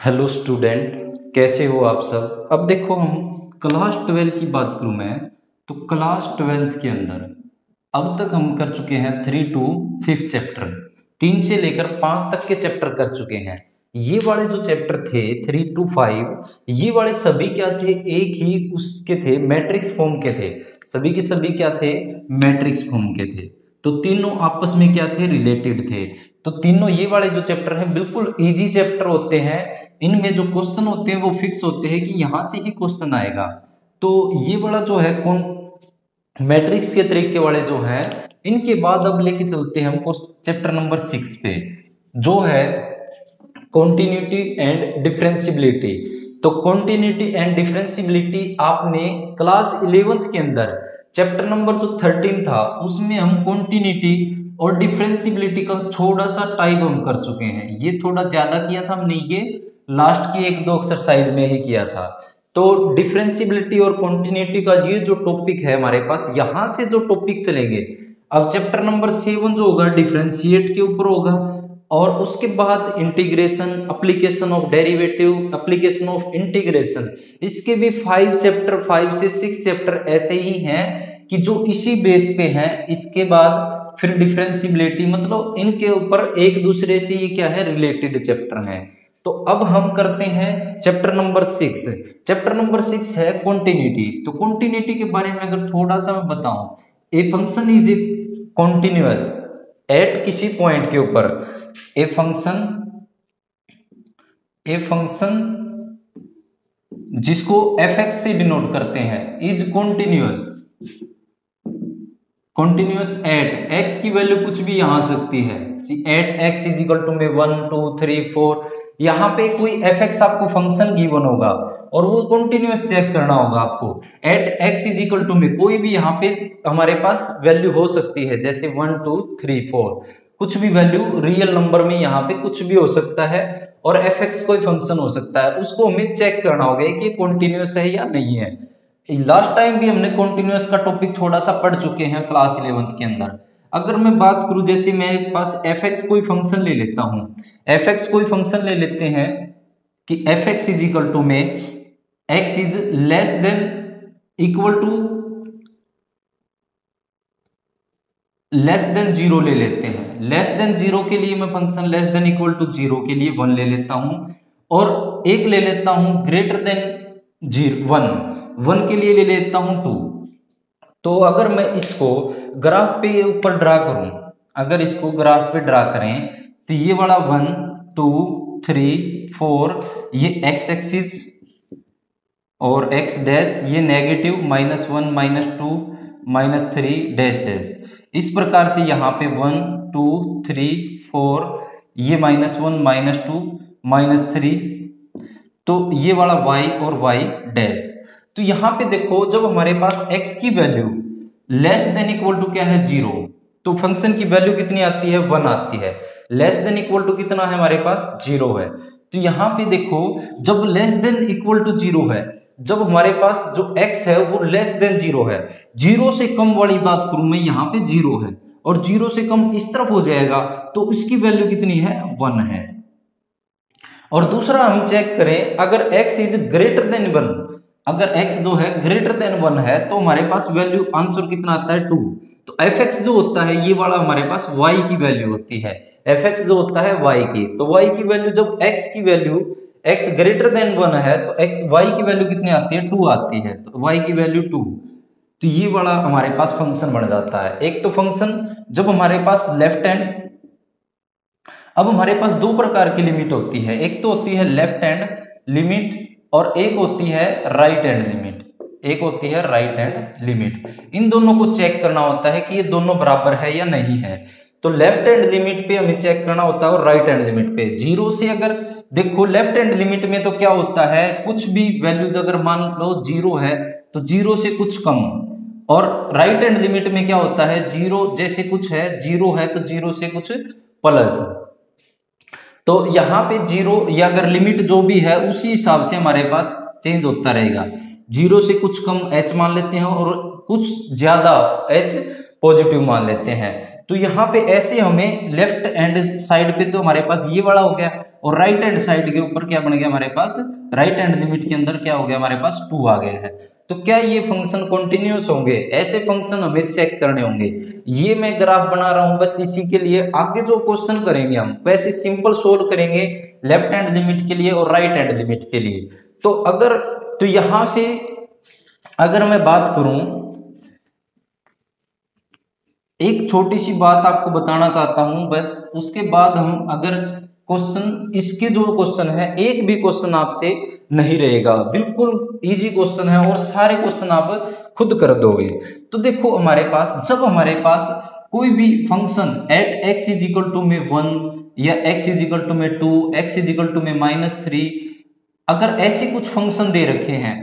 Hello student, कैसे हो आप सब? अब देखो हम, क्लास ट्वेल्व की बात करूँ मैं तो क्लास ट्वेल्थ के अंदर अब तक हम कर चुके हैं थ्री टू फिफ्थ चैप्टर तीन से लेकर पाँच तक के चैप्टर कर चुके हैं। ये वाले जो चैप्टर थे थ्री टू फाइव ये वाले सभी क्या थे? एक ही उसके थे मैट्रिक्स फॉर्म के थे। सभी के सभी क्या थे? मैट्रिक्स फॉर्म के थे। तो तीनों आपस में क्या थे? रिलेटेड थे। तो तीनों ये वाले जो चैप्टर हैं, बिल्कुल इजी चैप्टर होते हैं। इनमें जो क्वेश्चन होते हैं, वो फिक्स होते हैं कि यहाँ से ही क्वेश्चन आएगा। तो ये वाला जो है, कौन? मैट्रिक्स के तरीके वाले जो हैं, इनके बाद अब लेके चलते हैं हमको चैप्टर नंबर सिक्स पे। जो है कॉन्टिन्यूटी एंड डिफरेंसिबिलिटी तो कॉन्टिन्यूटी एंड डिफरेंसिबिलिटी आपने क्लास इलेवेंथ के अंदर चैप्टर नंबर जो थर्टीन था, उसमें हम कॉन्टिन्यूटी और डिफरेंसिबिलिटी का थोड़ा सा टाइप हम कर चुके हैं। ये थोड़ा ज़्यादा किया था हमने, ये लास्ट की एक दो एक्सरसाइज में ही किया था। तो डिफ्रेंसिबिलिटी और कॉन्टिन्यूटी का ये जो टॉपिक है हमारे पास, यहाँ से जो टॉपिक चलेंगे। अब चैप्टर नंबर सेवन जो होगा डिफरेंशिएट के ऊपर होगा। और उसके बाद integration application of derivative application of integration इसके भी फाइव चैप्टर फाइव से सिक्स चैप्टर ऐसे ही हैं कि जो इसी बेस पे हैं, इसके बाद फिर डिफरेंसिबिलिटी मतलब इनके ऊपर एक दूसरे से ये क्या है रिलेटेड चैप्टर हैं। तो अब हम करते हैं chapter number six chapter number six है कॉन्टिन्यूटी तो कॉन्टिन्यूटी के बारे में अगर थोड़ा सा मैं बताऊँ a function is a continuous at किसी पॉइंट के ऊपर। ए फ़ंक्शन ए फ़ंक्शन जिसको एफ़ एक्स से डिनोट करते हैं is continuous continuous at x की वैल्यू कुछ भी यहाँ सकती है। At x is equal to में वन टू थ्री फोर यहाँ पे कोई एफ़ एक्स आपको फ़ंक्शन गिवन होगा और वो कंटिन्यूस चेक करना होगा आपको। At x is equal to में कोई भी यहाँ पे हमारे पास वैल्यू हो सकती है, जैसे वन टू थ्री फोर कुछ भी वैल्यू रियल नंबर में यहाँ पे कुछ भी हो सकता है और एफ़ एक्स कोई फ़ंक्शन हो सकता है। उसको हमें चेक करना होगा कि कॉन्टिन्यूस है या नहीं है। लास्ट टाइम भी हमने कॉन्टिन्यूस का टॉपिक थोड़ा सा पढ़ चुके हैं क्लास इलेवंथ के अंदर। अगर मैं बात करूँ, जैसे मेरे पास एफ़ एक्स कोई फ़ंक्शन ले लेता हूँ। एफ़ एक्स कोई फ़ंक्शन ले लेते हैं कि f x is equal to में x is less than equal to less than zero ले लेते हैं। लेस देन ज़ीरो के लिए मैं function less than equal to zero के लिए वन ले लेता हूँ और एक ले लेता हूँ greater than zero one one के लिए ले लेता हूँ टू तो अगर मैं इसको ग्राफ पे ऊपर ड्रा करूँ, अगर इसको ग्राफ पे ड्रा करें तो ये वाला वन टू थ्री फोर ये एक्स एक्सिस और एक्स डैश ये negative minus one minus two minus three dash dash इस प्रकार से यहाँ पे वन टू थ्री फोर ये minus one minus two minus three तो ये वाला y और y डैश तो यहाँ पे देखो, जब हमारे पास x की value less than equal to क्या है? ज़ीरो तो फ़ंक्शन की वैल्यू कितनी आती है? वन आती है। लेस देन इक्वल टू कितना है हमारे पास? ज़ीरो है। तो यहाँ पे देखो, जब less than equal to zero है, जब हमारे पास जो x है, वो लेस देन ज़ीरो है। ज़ीरो से कम वाली बात करूँ मैं, यहाँ पे ज़ीरो है। और ज़ीरो से कम इस तरफ़ हो जाएगा तो इसकी वैल्यू कितनी है? वन है। और दूसरा हम चेक करें, अगर x is greater than one अगर x जो है ग्रेटर देन वन है तो हमारे पास वैल्यू आंसर कितना आता है? टू तो एफ़ एक्स जो होता है, ये वाला हमारे पास y की वैल्यू होती है। एफ़ एक्स जो होता है y की। तो y की वैल्यू जब x की value x greater than one है तो x y की वैल्यू कितनी आती है? टू आती है। तो y की वैल्यू टू तो ये वाला हमारे पास फ़ंक्शन बन जाता है। एक तो फ़ंक्शन जब हमारे पास लेफ़्ट हैंड अब हमारे पास दो प्रकार की लिमिट होती है। एक तो होती है लेफ़्ट हैंड लिमिट और एक होती है राइट हैंड लिमिट एक होती है राइट हैंड लिमिट इन दोनों को चेक करना होता है कि ये दोनों बराबर है या नहीं है। तो लेफ़्ट हैंड लिमिट पे हमें चेक करना होता है और राइट हैंड लिमिट पे। ज़ीरो से अगर देखो लेफ़्ट हैंड लिमिट में तो क्या होता है? कुछ भी वैल्यूज़ अगर मान लो ज़ीरो है तो ज़ीरो से कुछ कम। और राइट हैंड लिमिट में क्या होता है? ज़ीरो जैसे कुछ है ज़ीरो है तो ज़ीरो से कुछ प्लस तो यहाँ पे ज़ीरो या अगर लिमिट जो भी है, उसी हिसाब से हमारे पास चेंज होता रहेगा। ज़ीरो से कुछ कम एच मान लेते हैं और कुछ ज़्यादा एच पॉजिटिव मान लेते हैं। तो यहाँ पे ऐसे हमें लेफ़्ट हैंड साइड पे तो हमारे पास ये वाला हो गया और राइट हैंड साइड के ऊपर क्या बन गया हमारे पास? राइट हैंड लिमिट के अंदर क्या हो गया? हमारे पास टू आ गया है। तो क्या ये फ़ंक्शन कंटिन्यूस होंगे? ऐसे फ़ंक्शन हमें चेक करने होंगे। ये मैं ग्राफ बना रहा हूँ, बस इसी के लिए। आगे जो क्वेश्चन करेंगे हम, वैसे सिंपल सोल्व करेंगे लेफ़्ट हैंड लिमिट के लिए और राइट हैंड लिमिट के लिए। तो अगर तो यहाँ से अगर मैं बात करूँ, एक छोटी सी बात आपको बताना चाहता हूँ, बस उसके बाद हम अगर क्वेश्चन इसके जो क्वेश्चन है, एक भी क्वेश्चन आपसे नहीं रहेगा। बिल्कुल इजी क्वेश्चन है और सारे क्वेश्चन आप खुद कर दोगे। तो देखो हमारे पास, जब हमारे पास कोई भी function at x is equal to में वन या एक्स इज़ इक्वल टू में two x is equal to में माइनस थ्री अगर ऐसे कुछ फ़ंक्शन दे रखे हैं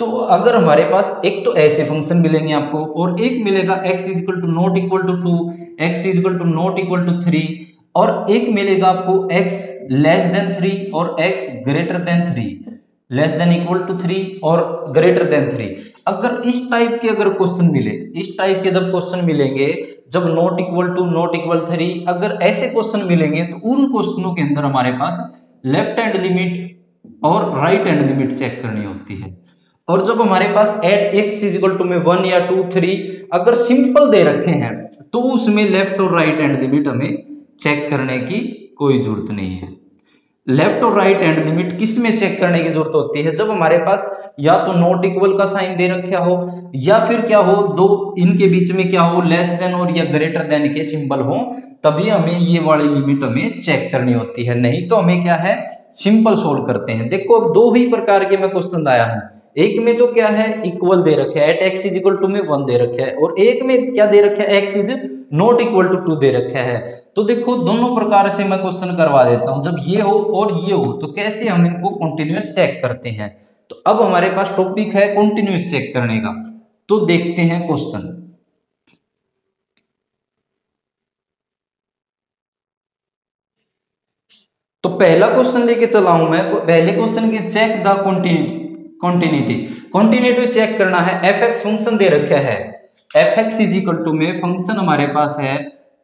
तो अगर हमारे पास एक तो ऐसे फ़ंक्शन मिलेंगे आपको, और एक मिलेगा x is equal to not equal to two x is equal to not equal to three और एक मिलेगा आपको x लेस देन थ्री और x greater than three less than equal to three और ग्रेटर देन थ्री अगर इस type के अगर क्वेश्चन मिले, इस टाइप के जब क्वेश्चन मिलेंगे, जब not equal to not equal three अगर ऐसे क्वेश्चन मिलेंगे तो उन क्वेश्चनों के अंदर हमारे पास लेफ़्ट हैंड लिमिट और राइट हैंड लिमिट चेक करनी होती है। और जब हमारे पास at x is equal to में वन या टू थ्री अगर सिंपल दे रखे हैं तो उसमें लेफ़्ट और राइट हैंड लिमिट हमें चेक करने की कोई ज़रूरत नहीं है। लेफ़्ट और राइट हैंड लिमिट किसमें चेक करने की ज़रूरत होती है? जब हमारे पास या तो नॉट इक्वल का साइन दे रखा हो, या फिर क्या हो, दो इनके बीच में क्या हो लेस देन और या ग्रेटर देन के सिंबल हो, तभी हमें ये वाली लिमिट हमें चेक करनी होती है। नहीं तो हमें क्या है? सिंपल सोल्व करते हैं। देखो, अब दो ही प्रकार के मैं क्वेश्चन आया हूँ। एक में तो क्या है? इक्वल दे रखे at x is equal to में वन दे रखे है। और एक में क्या दे रखे है? X is not equal to two दे रखा है। तो देखो, दोनों प्रकार से मैं क्वेश्चन करवा देता हूँ। जब ये हो और ये हो तो कैसे हम इनको कंटिन्यूस चेक करते हैं? तो अब हमारे पास टॉपिक है कंटिन्यूस चेक करने का। तो देखते हैं क्वेश्चन तो पहला क्वेश्चन लेके चला हूँ मैं। पहले क्वेश्चन के check the continuity continuity continuity check करना है. एफ़ एक्स फ़ंक्शन दे रखा है. F x is equal to में फ़ंक्शन हमारे पास है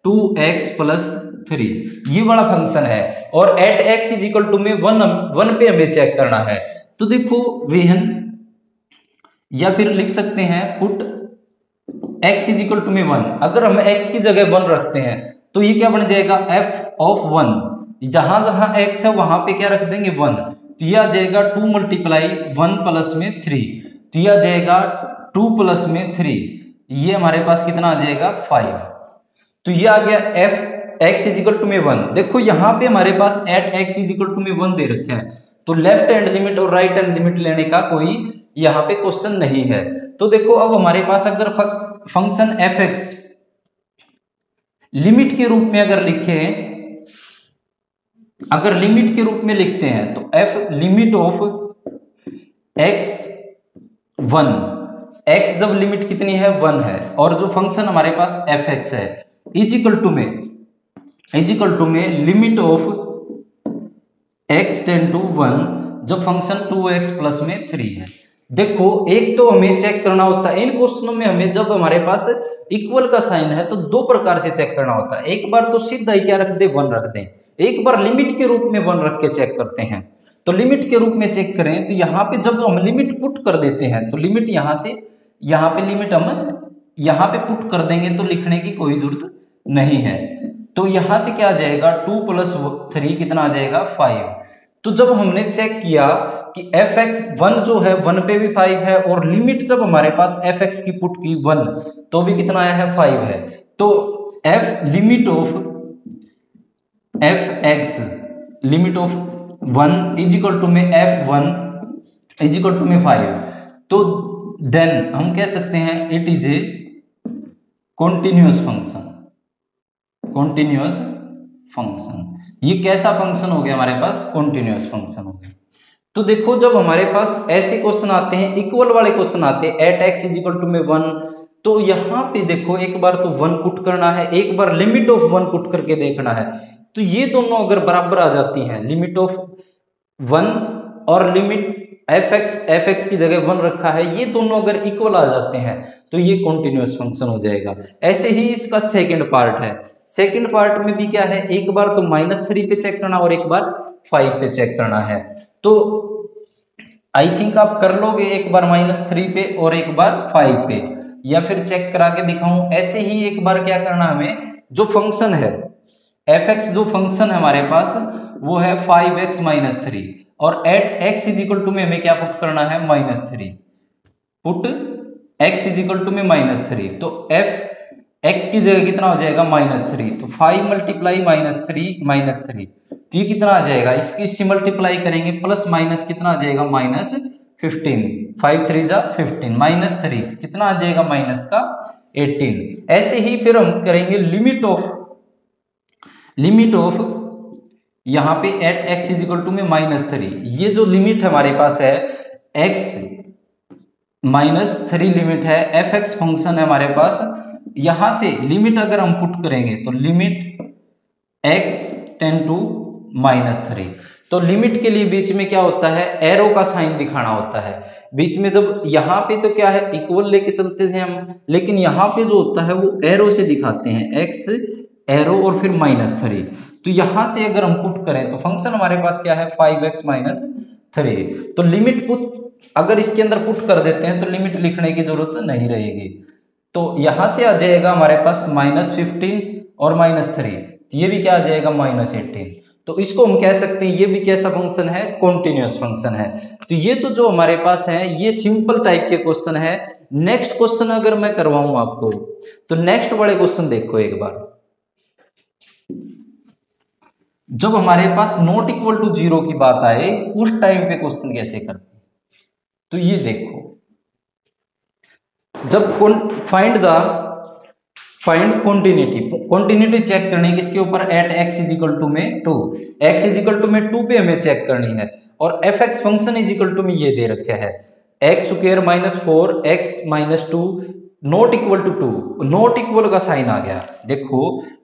टू एक्स प्लस थ्री ये वाला फ़ंक्शन है. और at x is equal to में वन वन पे हमें चेक करना है. तो देखो, वेहन, या फिर लिख सकते हैं put x is equal to में वन अगर हम x की जगह वन रखते हैं तो ये क्या बन जाएगा? F ऑफ़ वन जहाँ जहाँ x है, वहाँ पे क्या रख देंगे? वन तो यह आ जाएगा टू मल्टीप्लाई वन प्लस में थ्री। तो यह आ जाएगा टू प्लस में थ्री। ये हमारे पास कितना आ जाएगा? फाइव। तो ये आ गया f, x is equal to में वन। देखो यहाँ पे हमारे पास at x is equal to में वन दे रखा है। तो लेफ़्ट हैंड लिमिट और राइट हैंड लिमिट लेने का कोई यहाँ पे क्वेश्चन नहीं है। तो देखो अब हमारे पास अगर फ़ंक्शन एफ़ एक्स लिमिट के रूप में अगर लिखे अगर लिमिट के रूप में लिखते हैं तो f limit of x one x जब लिमिट कितनी है? वन है। और जो फ़ंक्शन हमारे पास एफ़ एक्स है इजिकल टू में इजिकल टू में limit of x tends to one जब फ़ंक्शन टू एक्स प्लस में थ्री है। देखो, एक तो हमें चेक करना होता है। इन क्वेश्चनों में हमें जब हमारे पास इक्वल का साइन है तो दो प्रकार से चेक करना होता है। एक बार तो सीधा ही क्या रख दे? वन रख दें। एक बार लिमिट के रूप में वन रख के चेक करते हैं। तो लिमिट के रूप में चेक करें तो यहाँ पे जब हम लिमिट पुट कर देते हैं तो लिमिट यहाँ से, यहाँ पे लिमिट हम, यहाँ पे पुट कर देंगे तो लिखने की कोई ज़रूरत नहीं है। तो यहाँ से क्या आ जाएगा? टू प्लस थ्री कितना आ जाएगा? फाइव तो जब हमने चेक किया कि एफ़ एक्स वन जो है, वन पे भी फाइव है और लिमिट जब हमारे पास एफ़ एक्स की पुट की वन तो भी कितना आया है फाइव है। तो f limit of f x limit of one is equal to में f one is equal to में फाइव तो देन हम कह सकते हैं it is a continuous function continuous function ये कैसा फ़ंक्शन हो गया हमारे पास? कॉन्टिन्यूस फ़ंक्शन हो गया। तो देखो, जब हमारे पास ऐसे क्वेश्चन आते हैं इक्वल वाले क्वेश्चन आते हैं at x is equal to में वन तो यहाँ पे देखो, एक बार तो वन पुट करना है, एक बार लिमिट ऑफ़ वन पुट करके देखना है। तो ये दोनों अगर बराबर आ जाती हैं लिमिट ऑफ़ वन और limit f x f x की जगह वन रखा है, ये दोनों अगर इक्वल आ जाते हैं तो ये कॉन्टिन्यूस फ़ंक्शन हो जाएगा। ऐसे ही इसका सेकेंड पार्ट है। सेकेंड पार्ट में भी क्या है, एक बार तो माइनस थ्री पे चेक करना और एक बार फाइव पे चेक करना है। तो आई थिंक आप कर लोगे एक बार माइनस थ्री पे और एक बार फाइव पे। या फिर चेक करा के दिखाऊँ, ऐसे ही एक बार क्या करना हमें, जो फ़ंक्शन है एफ़ एक्स जो फ़ंक्शन है हमारे पास, वो है फाइव एक्स माइनस थ्री और at x is equal to में हमें क्या पुट करना है? Minus three put x is equal to में माइनस थ्री तो एफ़ एक्स की जगह कितना हो जाएगा माइनस थ्री तो five multiply minus three minus three तो ये कितना आ जाएगा? इसकी इससे मल्टीप्लाई करेंगे प्लस माइनस कितना आ जाएगा? माइनस फिफ्टीन फाइव थ्री जा फिफ्टीन माइनस थ्री तो कितना आ जाएगा माइनस का? एटीन ऐसे ही फिर हम करेंगे लिमिट ऑफ़ लिमिट ऑफ़ यहाँ पे at x is equal to में माइनस थ्री ये जो लिमिट हमारे पास है एक्स माइनस थ्री लिमिट है. एफ़ एक्स फ़ंक्शन है हमारे पास. यहाँ से लिमिट अगर हम पुट करेंगे तो limit x tends to minus three तो लिमिट के लिए बीच में क्या होता है? एरो का साइन दिखाना होता है। बीच में जब यहाँ पे तो क्या है? इक्वल लेके चलते थे हम। लेकिन यहाँ पे जो होता है, वो एरो से दिखाते हैं। एक्स एरो और फिर माइनस थ्री तो यहाँ से अगर हम पुट करें तो फ़ंक्शन हमारे पास क्या है? फाइव एक्स माइनस थ्री तो लिमिट पुट अगर इसके अंदर पुट कर देते हैं तो लिमिट लिखने की ज़रूरत नहीं रहेगी। तो यहाँ से आ जाएगा हमारे पास माइनस फिफ्टीन और माइनस थ्री। तो ये भी क्या आ जाएगा? Minus eighteen. तो इसको हम कह सकते हैं, ये भी कैसा फ़ंक्शन है? कॉन्टिन्यूस फ़ंक्शन है। तो ये तो जो हमारे पास है, ये सिंपल टाइप के क्वेश्चन है। नेक्स्ट क्वेश्चन अगर मैं करवाऊं आपको तो नेक्स्ट बड़े क्वेश्चन देखो एक बार। जब हमारे पास नॉट इक्वल टू ज़ीरो की बात आए, उस टाइम पे क्वेश्चन कैसे करते तो ये देखो। जब find the find continuity continuity check करनी है किसके ऊपर at x is equal to में two x is equal to में टू पे हमें चेक करनी है और f x function is equal to में ये दे रखा है। X square minus four x minus two not equal to two not equal का साइन आ गया। देखो,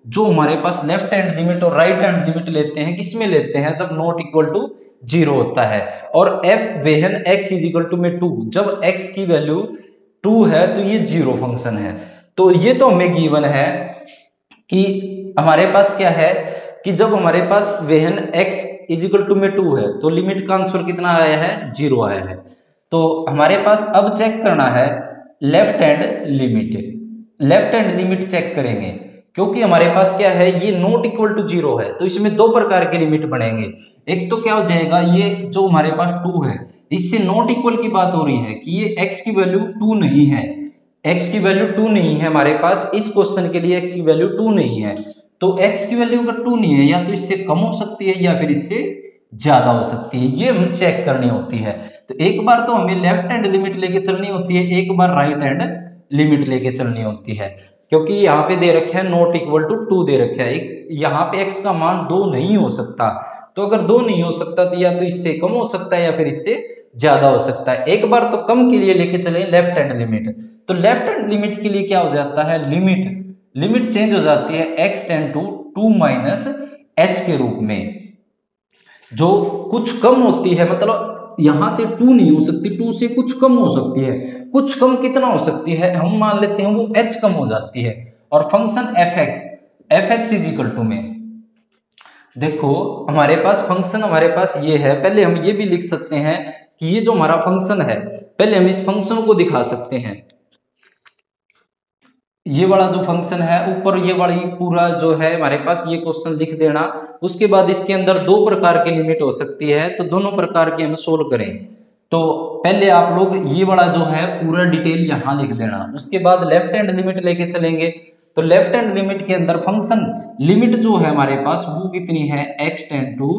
जो हमारे पास लेफ़्ट हैंड लिमिट और राइट हैंड लिमिट लेते हैं, किसमें लेते हैं? जब नॉट इक्वल टू ज़ीरो होता है। और f when x equal to में टू जब एक्स की वैल्यू टू है तो ये ज़ीरो फ़ंक्शन है। तो ये तो हमें गिवन है कि हमारे पास क्या है कि जब हमारे पास when x is equal to में टू है तो लिमिट का आंसर कितना आया है? ज़ीरो आया है। तो हमारे पास अब चेक करना है left hand limit left hand limit check करेंगे। क्योंकि हमारे पास क्या है, ये नॉट इक्वल टू ज़ीरो है तो इसमें दो प्रकार के लिमिट बनेंगे। एक तो क्या हो जाएगा, ये जो हमारे पास टू है, इससे नॉट इक्वल की बात हो रही है कि ये एक्स की वैल्यू टू नहीं है। एक्स की वैल्यू टू नहीं है हमारे पास, इस क्वेश्चन के लिए एक्स की वैल्यू टू नहीं है। तो एक्स की वैल्यू अगर टू नहीं है, या तो इससे कम हो सकती है, या फिर इससे ज़्यादा हो सकती है, ये हम चेक करनी होती है। तो एक बार तो हमें लेफ़्ट हैंड लिमिट लेके चलनी होती है, एक बार राइट हैंड लिमिट लेके चलनी होती है। क्योंकि यहाँ पे दे रखे हैं नॉट इक्वल टू टू दे रखे है। यहाँ पे एक्स का मान दो नहीं हो सकता। तो अगर दो नहीं हो सकता तो या तो इससे कम हो सकता है या फिर इससे ज़्यादा हो सकता है। एक बार तो कम के लिए लेके चले लेफ़्ट हैंड लिमिट तो लेफ़्ट हैंड लिमिट के लिए क्या हो जाता है? लिमिट लिमिट चेंज हो जाती है x tends to two minus h के रूप में। जो कुछ कम होती है मतलब यहाँ से टू नहीं हो सकती, टू से कुछ कम हो सकती है। कुछ कम कितना हो सकती है? हम मान लेते हैं वो एच कम हो जाती है। और function f x f x equal to में। देखो, हमारे पास फ़ंक्शन हमारे पास ये है। पहले हम ये भी लिख सकते हैं कि ये जो हमारा फ़ंक्शन है, पहले हम इस फ़ंक्शन को दिखा सकते हैं। ये वाला जो फ़ंक्शन है, ऊपर ये वाली पूरा जो है हमारे पास ये क्वेश्चन लिख देना। उसके बाद इसके अंदर दो प्रकार की लिमिट हो सकती है तो दोनों प्रकार के हम सोल्व करें तो पहले आप लोग ये वाला जो है पूरा डिटेल यहाँ लिख देना। उसके बाद लेफ़्ट हैंड लिमिट लेके चलेंगे। तो लेफ़्ट हैंड लिमिट के अंदर फ़ंक्शन लिमिट जो है हमारे पास वो कितनी है? X tends to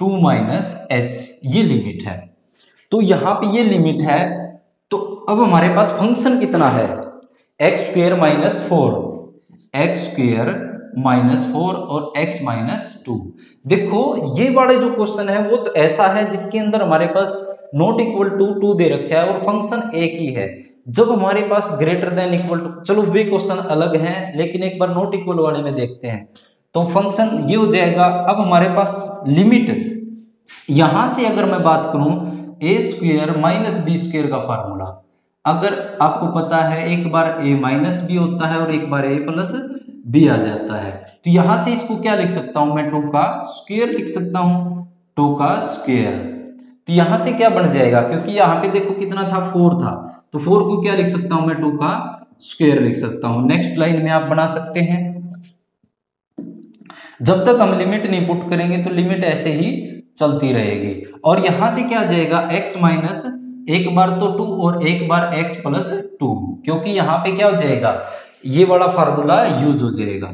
two minus h ये लिमिट है। तो यहाँ पे ये लिमिट है। तो अब हमारे पास फ़ंक्शन कितना है? X square minus four x square minus four और एक्स माइनस टू देखो, ये वाले जो क्वेश्चन है, वो तो ऐसा है जिसके अंदर हमारे पास नॉट इक्वल टू टू दे रखा है और फ़ंक्शन एक ही है। जब हमारे पास ग्रेटर देन इक्वल टू चलो, वे क्वेश्चन अलग हैं, लेकिन एक बार नॉट इक्वल वाले में देखते हैं। तो फ़ंक्शन ये हो जाएगा, अब हमारे पास लिमिट यहाँ से अगर मैं बात करूँ a square minus b square का फार्मूला अगर आपको पता है एक बार ए माइनस बी होता है और एक बार ए प्लस बी आ जाता है तो यहाँ से इसको क्या लिख सकता हूँ मैं? टू का स्क्वेयर लिख सकता हूँ। टू का स्क्वेयर तो यहाँ से क्या बन जाएगा? क्योंकि यहाँ पे देखो कितना था फोर था। तो फोर को क्या लिख सकता हूँ मैं? टू का स्क्वेयर लिख सकता हूँ। नेक्स्ट लाइन में आप बना सकते हैं। जब तक हम लिमिट नहीं पुट करेंगे तो लिमिट ऐसे ही चलती रहेगी। और यहाँ से क्या आ जाएगा? एक्स माइनस एक बार तो टू और एक बार एक्स प्लस टू, क्योंकि यहाँ पे क्या हो जाएगा? ये वाला फार्मूला यूज़ हो जाएगा।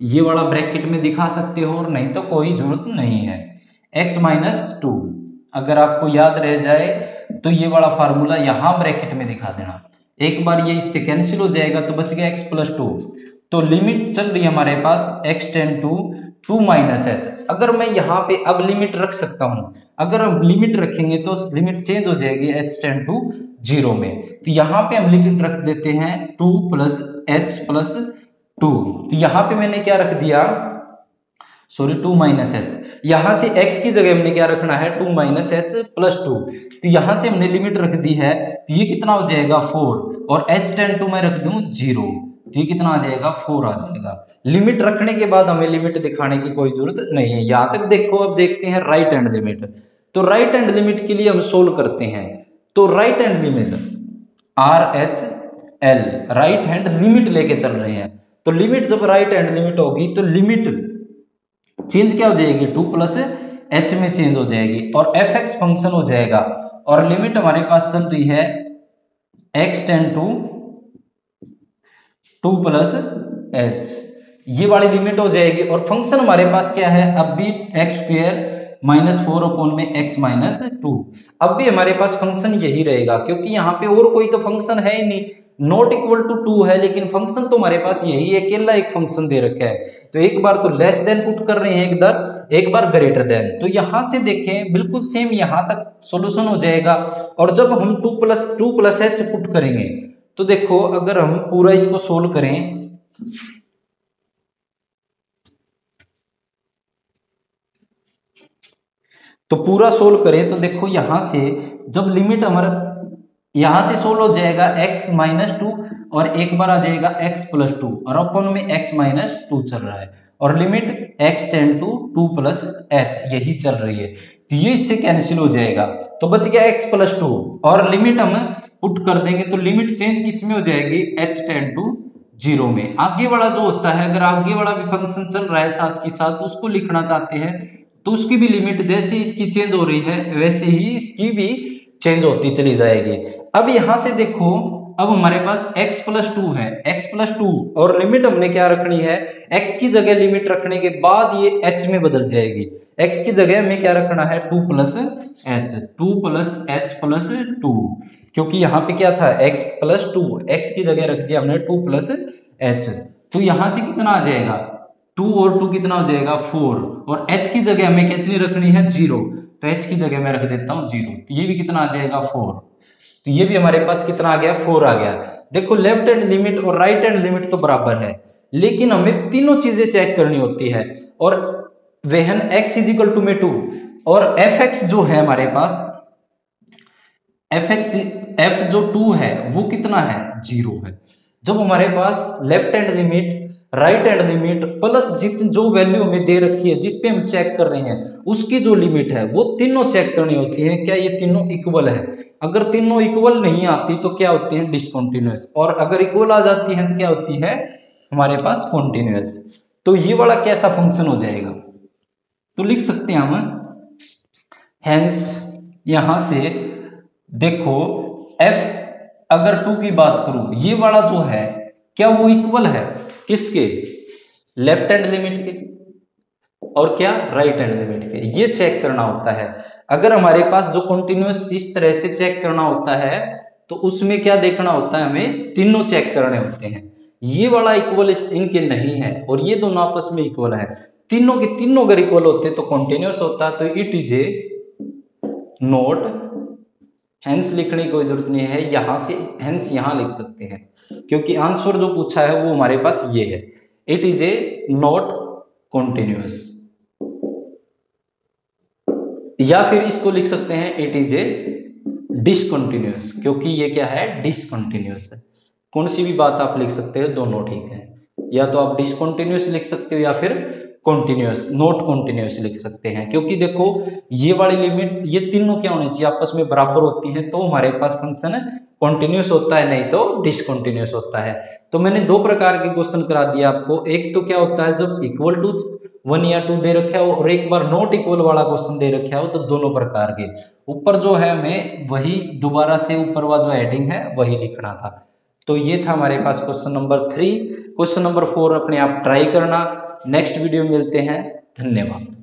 ये वाला ब्रैकेट में दिखा सकते हो, और नहीं तो कोई ज़रूरत नहीं है। x माइनस टू, अगर आपको याद रह जाए तो ये वाला फार्मूला यहाँ ब्रैकेट में दिखा देना। एक बार ये इससे कैंसिल हो जाएगा तो बच गया x प्लस टू। तो लिमिट चल रही है हमारे पास x tends to two minus h. अगर मैं यहाँ पे अब लिमिट रख सकता हूँ, अगर हम लिमिट रखेंगे तो लिमिट चेंज हो जाएगी एच टेन टू ज़ीरो में। तो यहाँ पे हम लिमिट रख देते हैं two plus h plus two. तो यहाँ पे मैंने क्या रख दिया? Sorry, two minus h. यहाँ से x की जगह हमने क्या रखना है? Two minus h plus two. तो यहाँ से हमने लिमिट रख दी है तो ये कितना हो जाएगा फोर। और एच टेन टू मैं रख दू ज़ीरो। तो ये कितना आ जाएगा? फोर आ जाएगा। लिमिट रखने के बाद हमें लिमिट दिखाने की कोई ज़रूरत नहीं है। यहाँ तक देखो, अब देखते हैं राइट हैंड लिमिट तो राइट हैंड लिमिट के लिए हम सोल्व करते हैं। तो right hand limit R H L right hand limit लेके चल रहे हैं। तो लिमिट जब राइट हैंड लिमिट होगी तो लिमिट चेंज क्या हो जाएगी? टू प्लस एच में चेंज हो जाएगी और एफ़ एक्स फ़ंक्शन हो जाएगा। और लिमिट हमारे पास चल रही है x tends to two plus h. ये वाली लिमिट हो जाएगी और फ़ंक्शन हमारे पास क्या है? अब भी x square minus four upon में एक्स माइनस टू अब भी हमारे पास फ़ंक्शन यही रहेगा, क्योंकि यहाँ पे और कोई तो फ़ंक्शन है ही नहीं। नॉट इक्वल टू टू है, लेकिन फ़ंक्शन तो हमारे पास यही है अकेला एक फ़ंक्शन दे रखा है। तो एक बार तो लेस देन पुट कर रहे हैं एक दर एक बार ग्रेटर देन तो यहाँ से देखें, बिल्कुल सेम यहाँ तक सॉल्यूशन हो जाएगा। और जब हम two plus two plus h put करेंगे तो देखो, अगर हम पूरा इसको सोल्व करें तो पूरा सोल्व करें तो देखो यहाँ से, जब लिमिट हमारा, यहाँ से सोल्व हो जाएगा x माइनस टू, और एक बार आ जाएगा x प्लस टू, और अपन में x माइनस टू चल रहा है, और limit x tends to two plus h यही चल रही है। तो ये इससे कैंसिल हो जाएगा। तो बच गया x प्लस टू, और लिमिट हम पुट कर देंगे तो लिमिट चेंज किसमें हो जाएगी? एच टेन टू ज़ीरो में। आगे वाला जो होता है, अगर आगे वाला भी फ़ंक्शन चल रहा है साथ के साथ तो उसको लिखना चाहते हैं तो उसकी भी लिमिट जैसे इसकी चेंज हो रही है, वैसे ही इसकी भी चेंज होती चली जाएगी। अब यहाँ से देखो अब हमारे पास x प्लस टू है, x प्लस टू और लिमिट हमने क्या रखनी है? x की जगह लिमिट रखने के बाद ये h में बदल जाएगी। x की जगह हमें क्या रखना है? Two plus h two plus h plus two क्योंकि यहाँ पे क्या था? x प्लस टू एक्स की जगह रख दिया हमने टू प्लस एच तो यहाँ से कितना आ जाएगा? टू और टू कितना हो जाएगा? फोर और h की जगह हमें कितनी रखनी है? ज़ीरो तो h की जगह मैं रख देता हूँ ज़ीरो तो ये भी कितना आ जाएगा? फोर तो ये भी हमारे पास कितना आ गया? फोर आ गया। देखो लेफ़्ट हैंड लिमिट और राइट हैंड लिमिट तो बराबर है, लेकिन हमें तीनों चीज़ें चेक करनी होती है। और when x is equal to में टू और एफ़ एक्स जो है हमारे पास एफ़ एक्स एफ़ जो टू है, वो कितना है? ज़ीरो है। जब हमारे पास left hand limit right hand limit plus जितनी जो वैल्यू हमें दे रखी है जिसपे हम चेक कर रहे हैं, उसकी जो लिमिट है, वो तीनों चेक करनी होती है। क्या ये तीनों इक्वल है? अगर तीनों इक्वल नहीं आती तो क्या होती है? डिसकॉन्टिन्यूस और अगर इक्वल आ जाती है तो क्या होती है? हमारे पास कॉन्टिन्यूस तो ये वाला कैसा फ़ंक्शन हो जाएगा? तो लिख सकते हैं हम। हैंस यहाँ से देखो एफ़ अगर टू की बात करूँ, ये वाला जो है, क्या वो इक्वल है? किसके? लेफ़्ट हैंड लिमिट के। और क्या राइट हैंड लिमिट के। ये चेक करना होता है। अगर हमारे पास जो कंटिन्यूस इस तरह से चेक करना होता है तो उसमें क्या देखना होता है हमें? तीनों चेक करने होते हैं। ये वाला इक्वल इनके नहीं है और ये दोनों आपस में इक्वल है। तीनों के तीनों अगर इक्वल होते तो कॉन्टिन्यूस होता तो it is a not hence लिखने की कोई ज़रूरत नहीं है। यहाँ से हैंस यहाँ लिख सकते हैं। क्योंकि आंसर जो पूछा है वो हमारे पास ये है। It is a not continuous या फिर इसको लिख सकते हैं इट इज़ ए डिसकंटिन्यूस क्योंकि ये क्या है? डिसकंटिन्यूस है। कौन सी भी बात आप लिख सकते हो, दोनों ठीक है। या तो आप डिसकंटिन्यूस लिख सकते हो या फिर कॉन्टिन्यूस नॉट कॉन्टिन्यूस लिख सकते हैं। क्योंकि देखो, ये वाली लिमिट ये तीनों क्या होनी चाहिए? आपस में बराबर होती है तो हमारे पास फ़ंक्शन कॉन्टिन्यूस होता है, नहीं तो डिसकॉन्टिन्यूस होता है। तो मैंने दो प्रकार के क्वेश्चन करा दिया आपको। एक तो क्या होता है, जब इक्वल टू वन या टू दे रखा हो और एक बार नॉट इक्वल वाला क्वेश्चन दे रखा हो तो दोनों प्रकार के। ऊपर जो है हमें वही दोबारा से ऊपर वाला जो हेडिंग है, वही लिखना था। तो ये था हमारे पास question number three question number four अपने आप ट्राई करना। नेक्स्ट वीडियो मिलते हैं। धन्यवाद।